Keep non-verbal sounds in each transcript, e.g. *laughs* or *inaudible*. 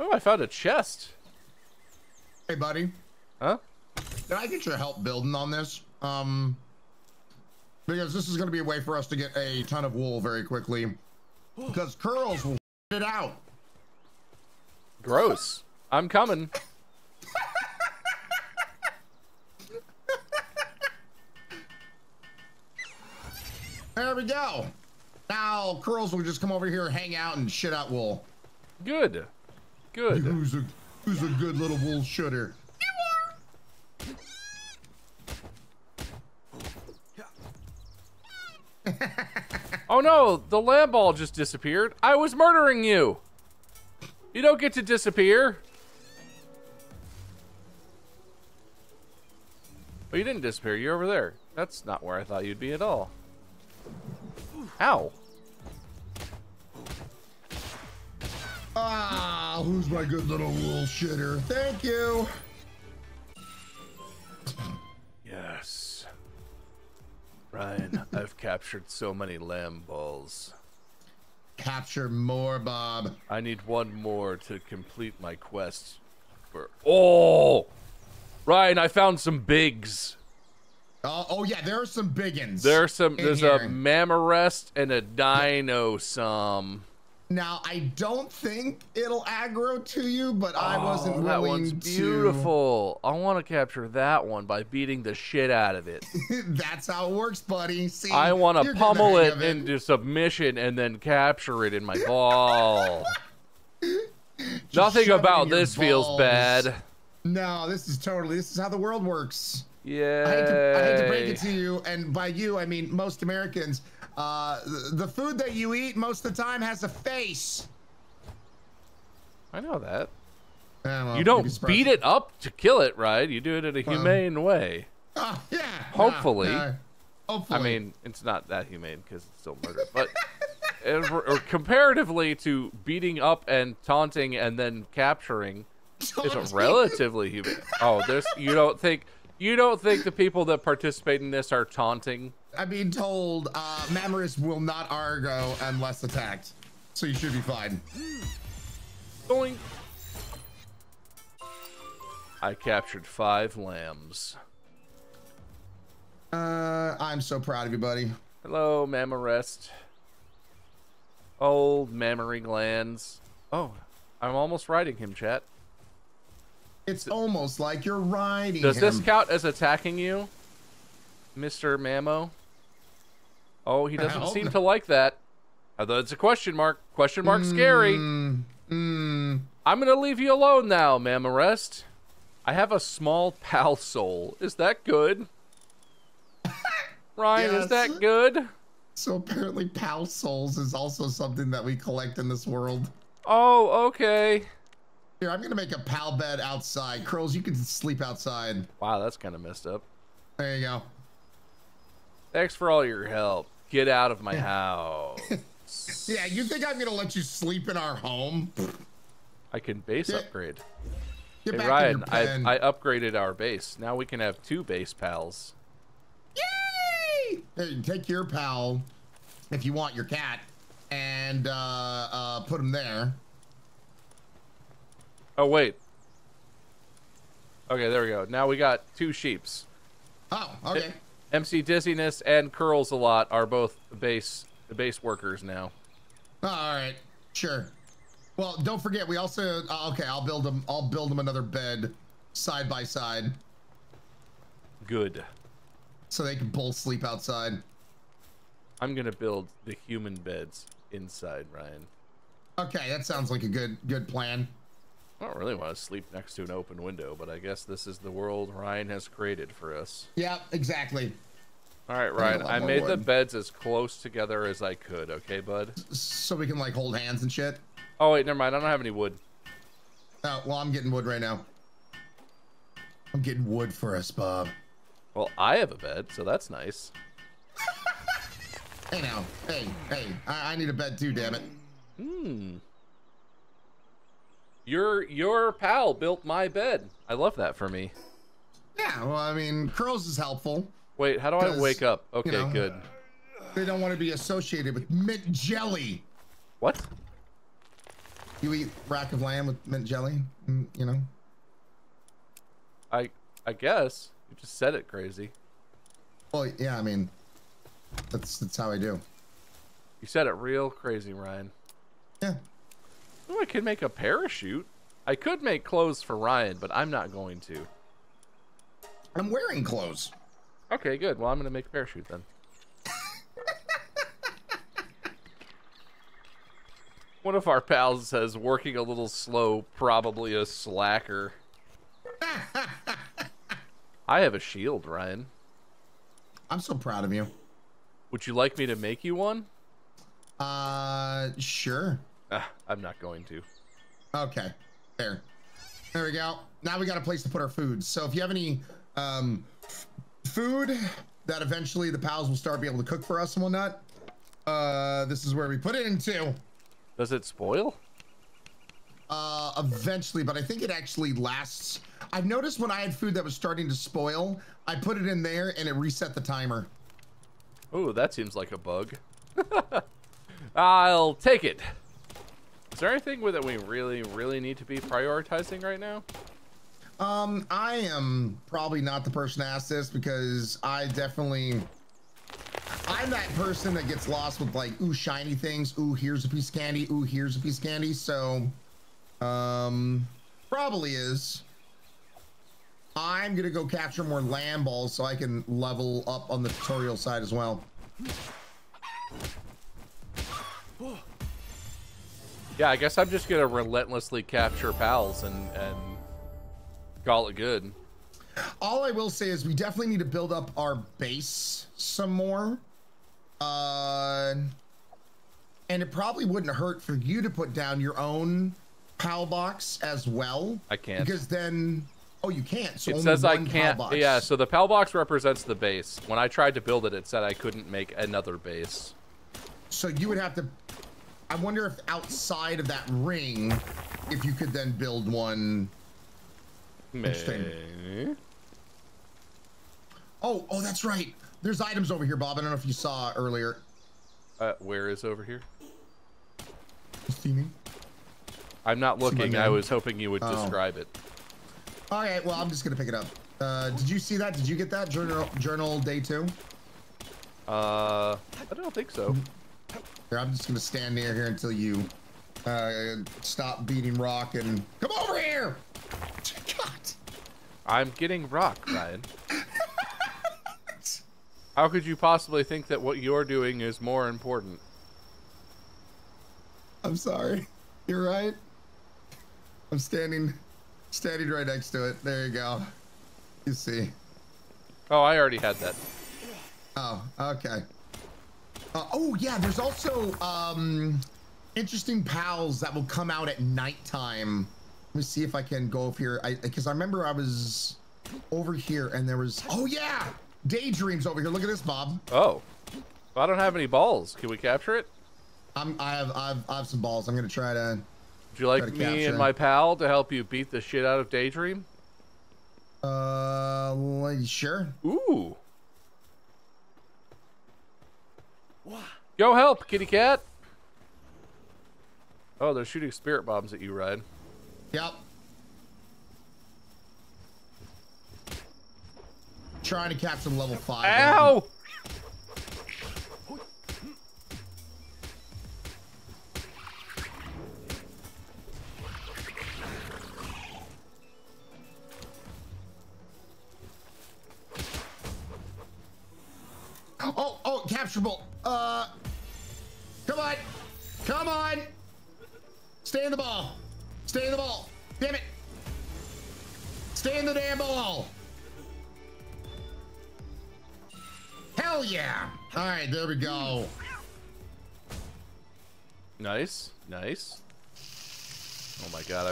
Oh, I found a chest. Hey, buddy. Huh? Can I get your help building on this? Um, because this is going to be a way for us to get a ton of wool very quickly. Because curls will *laughs* it out. Gross. I'm coming. *laughs* There we go. Now curls will just come over here, hang out, and shit out wool. Good. Good. Who's a who's a good little wool shooter? You are. *laughs* oh no, the lamb ball just disappeared. I was murdering you. You don't get to disappear. Well, you didn't disappear. You're over there. That's not where I thought you'd be at all. Ow. Ah, who's my good little wool shitter? Thank you. Yes. Ryan, *laughs* I've captured so many lamb balls. Capture more, Bob. I need one more to complete my quest for. Oh! Ryan, I found some bigs. Uh, oh yeah, there are some biggins. There's some. There's a here. Mammorest and a Dino. Some. Now I don't think it'll aggro to you, but I oh, wasn't Oh, that willing one's to. beautiful. I want to capture that one by beating the shit out of it. *laughs* That's how it works, buddy. See, I want to you're getting the pummel hang it into submission and then capture it in my *laughs* ball. Nothing about this feels bad. No, this is totally. This is how the world works. Yeah. I to, I hate to break it to you, and by you I mean most Americans. Uh, the, food that you eat most of the time has a face. I know that. Yeah, well, You don't beat it up to kill it, right? You do it in a Um, humane way. Oh, yeah. Hopefully. no, no. Hopefully. I mean, it's not that humane because it's still murder, but *laughs* uh, or comparatively to beating up and taunting and then capturing, it's relatively humane. Oh, there's you don't think you don't think the people that participate in this are taunting? I'm being told uh, will not aggro unless attacked, so you should be fine. Going. I captured five lambs. Uh, I'm so proud of you, buddy. Hello, Mammorest. Old mammary glands. Oh, I'm almost riding him, chat. It's almost like you're riding Does this him. count as attacking you, Mr. Mammo? Oh, he doesn't seem to like that. Although it's a question mark. Question mark scary. Mm, mm. I'm gonna leave you alone now, Mammorest. I have a small pal soul. Is that good? *laughs* Ryan, is that good? So apparently, pal souls is also something that we collect in this world. Oh, okay. Here, I'm gonna make a pal bed outside. Curls, you can sleep outside. Wow, that's kind of messed up. There you go. Thanks for all your help. Get out of my house. *laughs* Yeah, you think I'm gonna let you sleep in our home? I can base Yeah. upgrade. Get Hey back Ryan, I. I upgraded our base. Now we can have two base pals. Yay! Hey, take your pal, if you want your cat, and uh, uh, put him there. Oh wait. Okay, there we go. Now we got two sheeps. Oh, okay. MC Dizziness and Curls a lot are both base the base workers now. Oh, all right, sure. Well, don't forget, we also uh, okay. I'll build them. I'll build them another bed, side by side, Good. so they can both sleep outside. I'm gonna build the human beds inside, Ryan. Okay, that sounds like a good good plan. I don't really want to sleep next to an open window, but I guess this is the world Ryan has created for us. Yeah, exactly. All right, Ryan. I made the beds as close together as I could. Okay, bud. So we can like hold hands and shit. Oh wait, never mind. I don't have any wood. Oh, well, I'm getting wood right now. I'm getting wood for us, Bob. Well, I have a bed, so that's nice. *laughs* Hey now, hey, hey, I, I need a bed too, damn it. Hmm. Your your pal built my bed. I love that for me. Yeah, well, I mean, curls is helpful. Wait, how do I wake up? Okay, know, good. They don't want to be associated with mint jelly. What? You eat rack of lamb with mint jelly, mm, you know. I I guess you just said it crazy. Well, yeah, I mean, that's that's how I do. You said it real crazy, Ryan. Yeah. I could make a parachute. I could make clothes for Ryan, but I'm not going to. I'm wearing clothes. Okay, good. Well, I'm going to make a parachute then. *laughs* One of our pals says working a little slow, probably a slacker. *laughs* I have a shield, Ryan. I'm so proud of you. Would you like me to make you one? Uh, sure. Ah, I'm not going to. Okay, there. There we go. Now we got a place to put our food. So if you have any um, food that eventually the pals will start being able to cook for us and whatnot, uh, this is where we put it into. Does it spoil? Uh, eventually, but I think it actually lasts. I've noticed when I had food that was starting to spoil, I put it in there and it reset the timer. Oh, that seems like a bug. *laughs* I'll take it. Is there anything that we really, really need to be prioritizing right now? Um, I am probably not the person to ask this because I definitely I'm that person that gets lost with like, ooh, shiny things. Ooh, here's a piece of candy. Ooh, here's a piece of candy. So, um, probably is. I'm gonna go capture more lamb balls so I can level up on the tutorial side as well. Yeah, I guess I'm just gonna relentlessly capture pals and and call it good. All I will say is we definitely need to build up our base some more. Uh, and it probably wouldn't hurt for you to put down your own PAL box as well. I can't. Because then, oh, you can't. So it says I can't. box. Yeah, so the PAL box represents the base. When I tried to build it, it said I couldn't make another base. So you would have to. I wonder if outside of that ring, if you could then build one. Interesting. Oh, oh, that's right. There's items over here, Bob. I don't know if you saw earlier. Uh, where is over here? Me? I'm not looking. I was hoping you would Oh. describe it. All right. Well, I'm just gonna pick it up. Uh, did you see that? Did you get that journal? Journal day two. Uh, I don't think so. Here, I'm just gonna stand near here until you uh, stop beating rock and come over here. God. I'm getting rock, Ryan. *laughs* How could you possibly think that what you're doing is more important? I'm sorry. You're right. I'm standing, standing right next to it. There you go. You see. Oh, I already had that. Oh, okay. Uh, oh yeah, there's also um interesting pals that will come out at nighttime. Let me see if I can go over here. I because I remember I was over here and there was oh yeah, daydreams over here. Look at this, Bob. Oh, I don't have any balls. Can we capture it? I'm I have I've I have some balls. I'm gonna try to. Would you like me and my pal to help you beat the shit out of Daedream? Uh, well, sure. Ooh. Go help, kitty cat. Oh, they're shooting spirit bombs at you, Ryan. Yep. Trying to capture level five. Ow! Oh,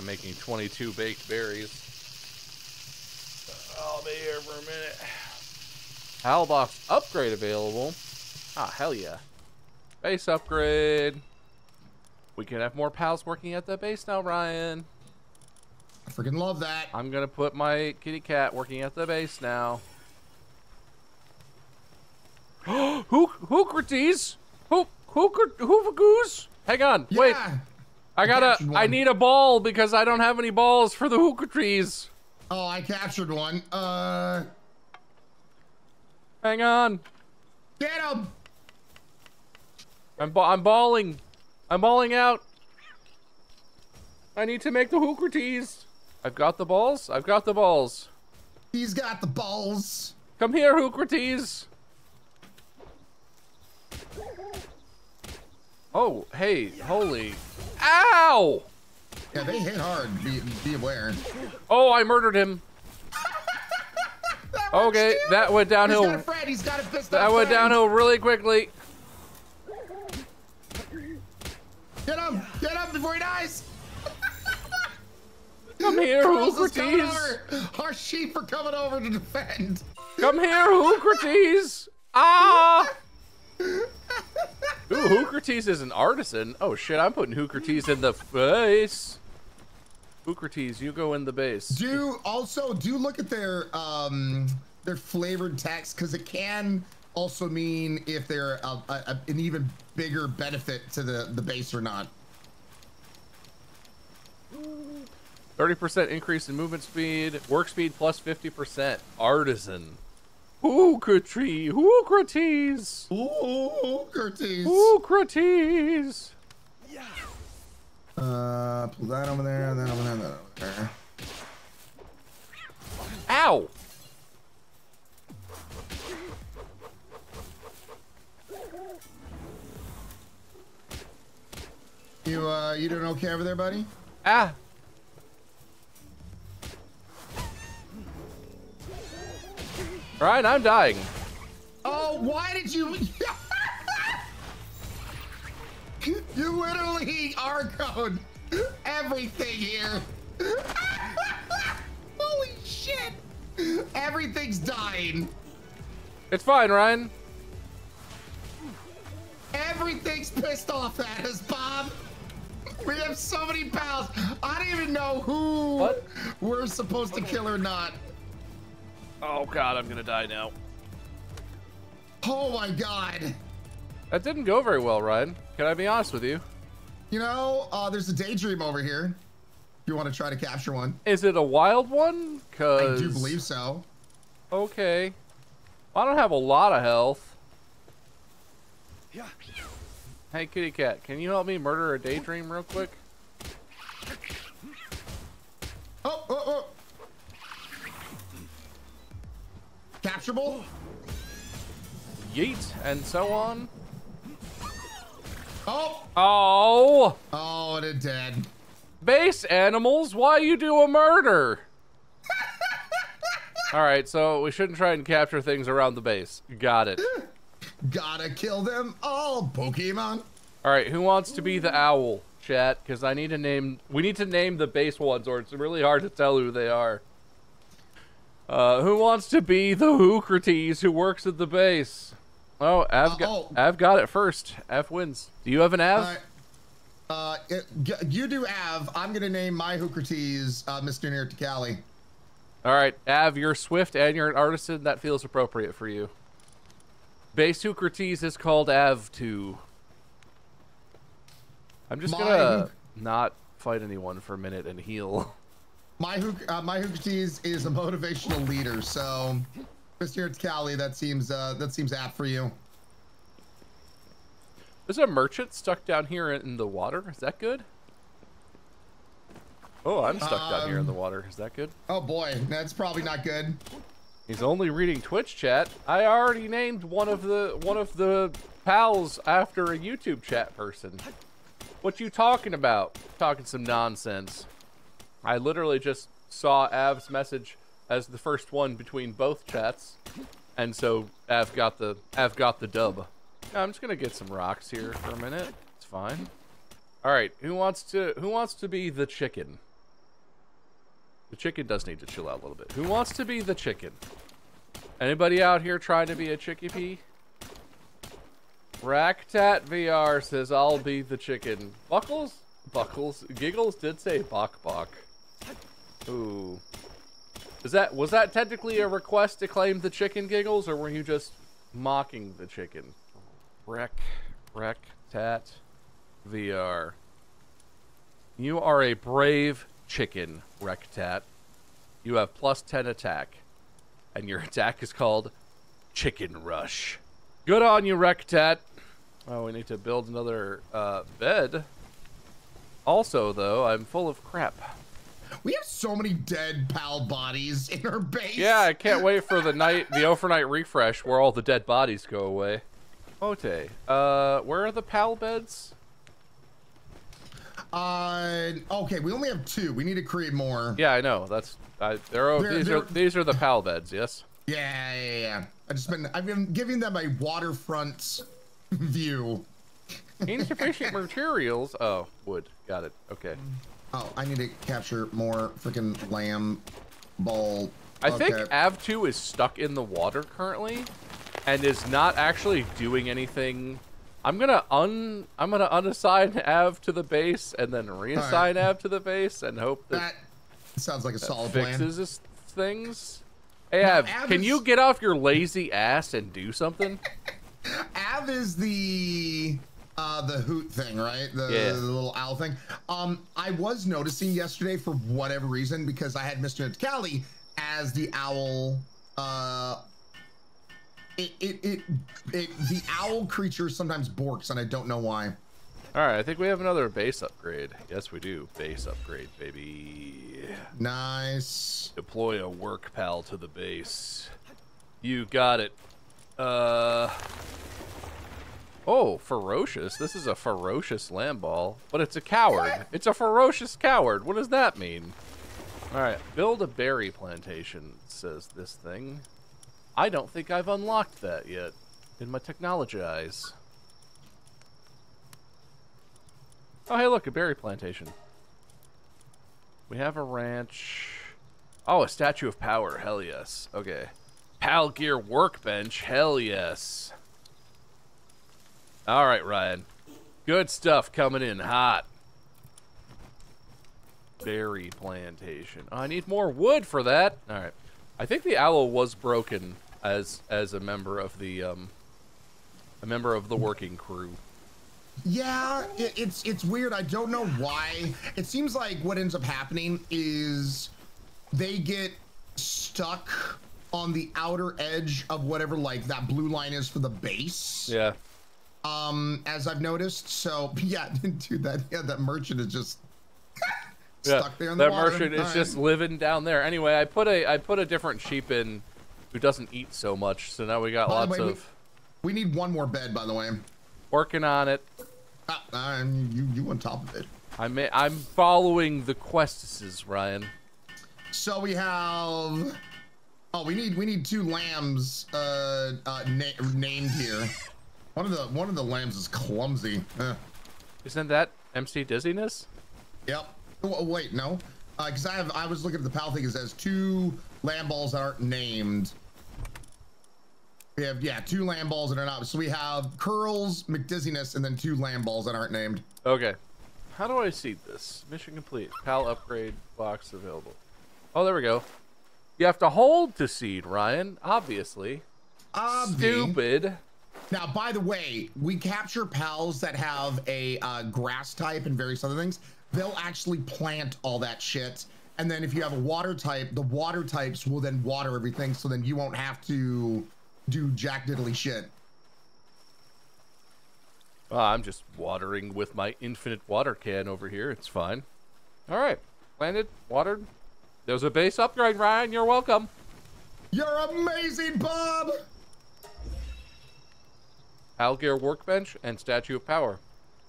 making 22 baked berries. I'll be here for a minute. Pal box upgrade available. Ah, hell yeah. Base upgrade. We can have more pals working at the base now, Ryan. I freaking love that. I'm gonna put my kitty cat working at the base now. *gasps* Hook, Hoocrates! Hook, Hooker, Hoofagoose! Hang on, wait. I gotta. I need a ball because I don't have any balls for the hookah trees. Oh, I captured one. Uh. Hang on. Get him. I'm ba I'm balling. I'm balling out. I need to make the Hoocrates. I've got the balls. I've got the balls. He's got the balls. Come here, Hoocrates. Oh, hey, holy. Ow! Yeah, they hit hard. Be, be aware. Oh, I murdered him. *laughs* that okay, that went downhill. He's got a friend. He's got a. That went downhill really quickly. Get him! Get him before he dies! *laughs* Come here, Hoocrates! Our sheep are coming over to defend. Come here, Hoocrates! Ah! *laughs* Ooh, Hoocrates is an artisan. Oh shit, I'm putting Hoocrates in the face. Hoocrates, you go in the base. Do also do look at their um their flavored text because it can also mean if they're a, a, an even bigger benefit to the the base or not. 30% increase in movement speed, work speed plus 50%. Artisan. Hoocratee, Hoocrates. Hoocrates. Hoocrates. Yeah. Uh, pull that over there, and then over there, that over there. Ow! You, uh, you doing okay over there, buddy? Ah, Ryan, I'm dying. Oh, why did you? *laughs* you literally R code everything here. *laughs* Holy shit! Everything's dying. It's fine, Ryan. Everything's pissed off at us, Bob. We have so many pals. I don't even know who what? we're supposed to kill or not. Oh god, I'm gonna die now. Oh my god. That didn't go very well, Ryan. Can I be honest with you? You know, uh, there's a daydream over here. If you want to try to capture one. Is it a wild one? Cause... I do believe so. Okay. I don't have a lot of health. Yeah. Hey, kitty cat, can you help me murder a daydream real quick? Capturable? Yeet, and so on. Oh! Oh! Oh, it is dead. Base animals, why you do a murder? *laughs* Alright, so we shouldn't try and capture things around the base. Got it. *gasps* Gotta kill them all, Pokemon. Alright, who wants to be the owl, chat? Because I need to name... We need to name the base ones, or it's really hard to tell who they are. Uh, who wants to be the Hoocrates who works at the base? Oh, Av, uh, got, oh. Av got it first. Av wins. Do you have an Av? Uh, uh it, you do Av. I'm going to name my Hoocrates uh, Mr. Near Cali. All right, Av, you're swift and you're an artisan. That feels appropriate for you. Base Hoocrates is called Av2. I'm just going to not fight anyone for a minute and heal. *laughs* my hook, uh, my Hoocrates is a motivational leader. So, Mr. Cali, that seems uh, that seems apt for you. There's a merchant stuck down here in the water. Is that good? Oh, I'm stuck um, down here in the um, water. Is that good? Oh boy, that's probably not good. He's only reading Twitch chat. I already named one of the one of the pals after a YouTube chat person. What you talking about? Talking some nonsense. I literally just saw Av's message as the first one between both chats, and so Av got the Av got the dub. I'm just gonna get some rocks here for a minute. It's fine. All right, who wants to who wants to be the chicken? The chicken does need to chill out a little bit. Who wants to be the chicken? Anybody out here trying to be a chickpea? Racktat VR says I'll be the chicken. Buckles? Buckles? Giggles did say bok bok. Ooh. Is that was that technically a request to claim the chicken giggles, or were you just mocking the chicken? Wreck, wreck, tat, VR. You are a brave chicken, Rectat. You have plus 10 attack. And your *laughs* attack is called Chicken Rush. Good on you, Rectat. Oh, we need to build another uh, bed. Also, though, I'm full of crap. We have so many dead pal bodies in our base. Yeah, I can't wait for the night, the overnight refresh where all the dead bodies go away. Ote, uh, where are the pal beds? Uh, okay, we only have two. We need to create more. Yeah, I know. That's I, they're, they're, these they're, are these are the pal beds. Yes. Yeah, yeah, yeah. I just been I've been giving them a waterfront *laughs* view. Insufficient *laughs* materials. Oh, wood. Got it. Okay. Oh, I need to capture more freaking lamb ball. I okay. think Av2 is stuck in the water currently and is not actually doing anything. I'm gonna un I'm gonna unassign Av to the base and then reassign right. Av to the base and hope that, that sounds like a solid fixes plan. things. Hey Av, Av can is... you get off your lazy ass and do something? *laughs* Av is the uh, the hoot thing, right? The, yeah. the, little owl thing. Um, I was noticing yesterday for whatever reason because I had Mr. Cali as the owl. Uh, it, it, it, it, the owl creature sometimes borks, and I don't know why. All right, I think we have another base upgrade. Yes, we do. Base upgrade, baby. Nice. Deploy a work pal to the base. You got it. Uh, Oh, ferocious. This is a ferocious lamball, but it's a coward. It's a ferocious coward. What does that mean? All right, build a berry plantation, says this thing. I don't think I've unlocked that yet in my technology eyes. Oh, hey, look, a berry plantation. We have a ranch. Oh, a statue of power. Hell yes. Okay. Pal Gear workbench. Hell yes. All right, Ryan. Good stuff coming in hot. Berry plantation. Oh, I need more wood for that. All right. I think the owl was broken as as a member of the um a member of the working crew. Yeah, it, it's it's weird. I don't know why. It seems like what ends up happening is they get stuck on the outer edge of whatever like that blue line is for the base. Yeah um, as I've noticed. So *laughs* yeah, dude, that yeah, that merchant is just *laughs* yeah, stuck there in the that water. merchant is right. just living down there. Anyway, I put a I put a different sheep in who doesn't eat so much. So now we got by lots way, of. We, we, need one more bed, by the way. Working on it. Ah, I'm you you on top of it. I'm I'm following the quests, Ryan. So we have. Oh, we need we need two lambs uh, uh na named here. One of the one of the lambs is clumsy. Eh. Isn't that MC dizziness? Yep. Oh, wait, no. Because uh, I have I was looking at the pal thing. It says two lamb balls that aren't named. We have yeah two lamb balls that are not. So we have curls, McDizziness, and then two lamb balls that aren't named. Okay. How do I seed this? Mission complete. Pal upgrade box available. Oh, there we go. You have to hold to seed, Ryan. Obviously. Obvi. Stupid. Now, by the way, we capture pals that have a uh, grass type and various other things. They'll actually plant all that shit. And then if you have a water type, the water types will then water everything. So then you won't have to do jack diddly shit. Uh, I'm just watering with my infinite water can over here. It's fine. All right. Planted, watered. There's a base upgrade, Ryan. You're welcome. You're amazing, Bob. Pal Gear Workbench and Statue of Power.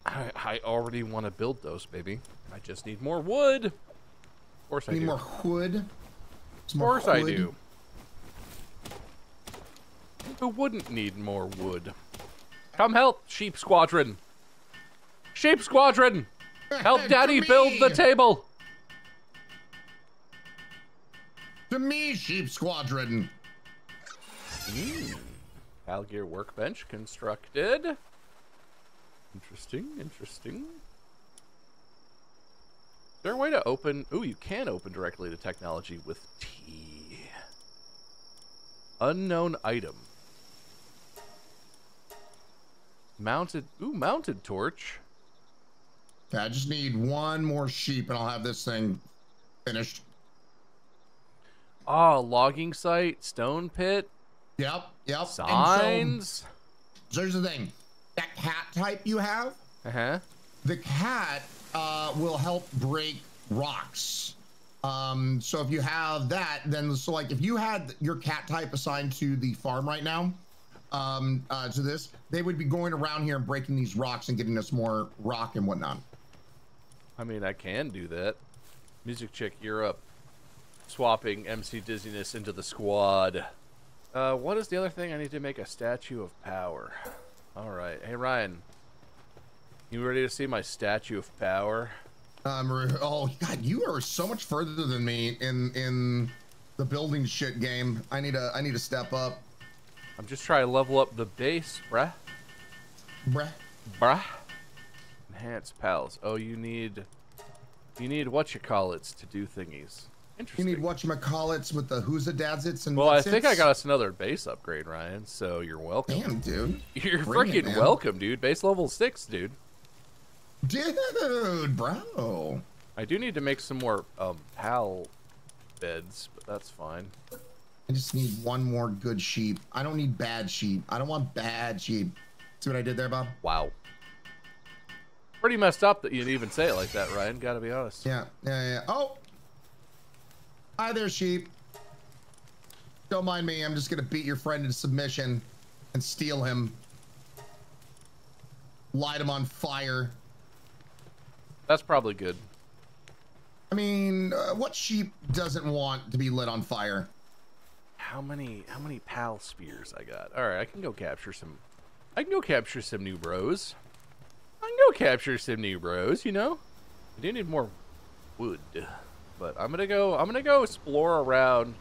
I, I already want to build those, baby. I just need more wood. Of course I need do. more wood. Of course I do. Who wouldn't need more wood? Come help, Sheep Squadron. Sheep Squadron! Help *laughs* Daddy build the table! To me, Sheep Squadron! Mm. Pal Gear workbench constructed. Interesting, interesting. Is there a way to open... Ooh, you can open directly to technology with T. Unknown item. Mounted... Ooh, mounted torch. Okay, I just need one more sheep and I'll have this thing finished. Oh, logging site, stone pit, Yep, yep. signs. So, so here's the thing. That cat type you have, Uh huh. the cat uh, will help break rocks. Um, so if you have that, then so like if you had your cat type assigned to the farm right now, um, uh, to this, they would be going around here and breaking these rocks and getting us more rock and whatnot. I mean, I can do that. Music chick, you're up. Swapping MC Dizziness into the squad. Uh, what is the other thing? I need to make a statue of power. All right. Hey, Ryan. You ready to see my statue of power? Um, oh God, you are so much further than me in in the building shit game. I need to I need to step up, I'm just trying to level up the base, bruh. bruh. Bruh. Enhance pals. Oh, you need... You need what you call it to do thingies. You Interesting. need whatchamacallits with the who's a dadsits and well, I think I got us another base upgrade, Ryan, so you're welcome. Damn, dude. You're Bring freaking man. welcome, dude. Base level 6, dude. Dude, bro. I do need to make some more um, PAL beds, but that's fine. I just need one more good sheep. I don't need bad sheep. I don't want bad sheep. See what I did there, Bob? Wow. Pretty messed up that you'd even say it like that, Ryan. Gotta be honest. Yeah, yeah, yeah. Oh! Hi there, sheep. Don't mind me. I'm just gonna beat your friend into submission and steal him. Light him on fire. That's probably good. I mean, uh, what sheep doesn't want to be lit on fire? How many how many PAL spears I got? Alright, I can go capture some I can go capture some new bros. I can go capture some new bros, you know? I do need more wood. But I'm gonna go I'm gonna go explore around,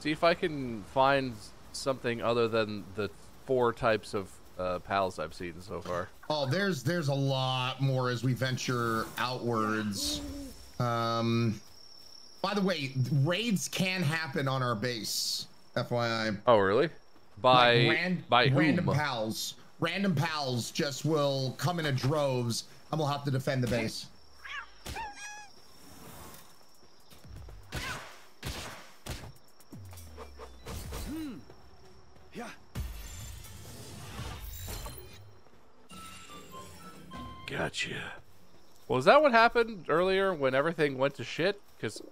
see if I can find something other than the four types of uh, pals I've seen so far. Oh, there's there's a lot more as we venture outwards. Um, by the way, raids can happen on our base. FYI. Oh really? By Like ran- by whom? random pals. Random pals just will come in a droves and we'll have to defend the base. Is that what happened earlier when everything went to shit? Because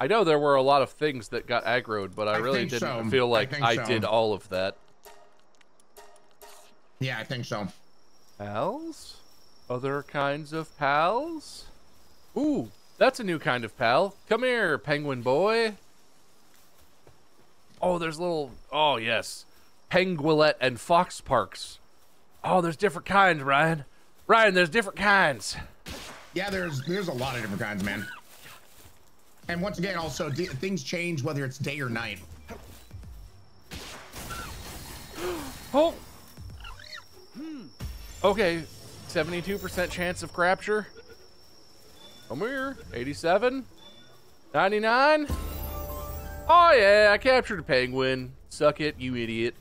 I know there were a lot of things that got aggroed, but I, I really didn't so. feel like think I, so. did all of that. Yeah, I think so. Pals? Other kinds of pals? Ooh, that's a new kind of pal. Come here, penguin boy. Oh, there's little. Oh, yes. Pengullet and Foxparks. Oh, there's different kinds, Ryan. Ryan, there's different kinds. Yeah, there's there's a lot of different kinds, man. And once again, also d- things change whether it's day or night. *gasps* Oh. Hmm. Okay, 72% chance of capture. Come here. 87. 99. Oh yeah, I captured a penguin. Suck it, you idiot.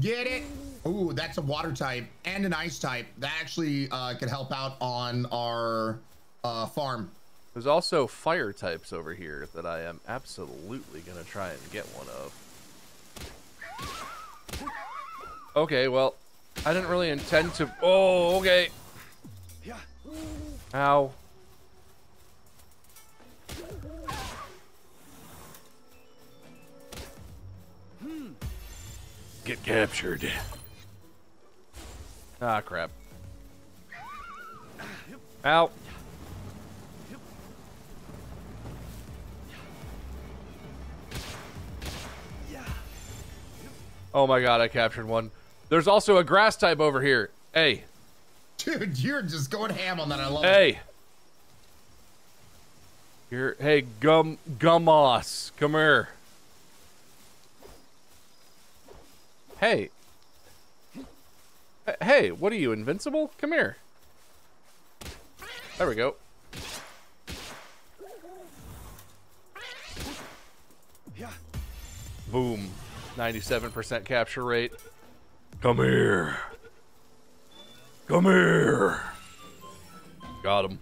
Get it? Ooh, that's a water type and an ice type. That actually uh, could help out on our uh, farm. There's also fire types over here that I am absolutely gonna try and get one of. Okay, well, I didn't really intend to. Oh, okay. Ow. Get captured. Ah, crap. Ow. Oh my god, I captured one. There's also a grass type over here. Hey, Dude, you're just going ham on that. I love it. hey. Here, hey, gum, gummos, come here. Hey. Hey, what are you, invincible? Come here. There we go. Yeah. Boom. 97% capture rate. Come here. Come here. Got him.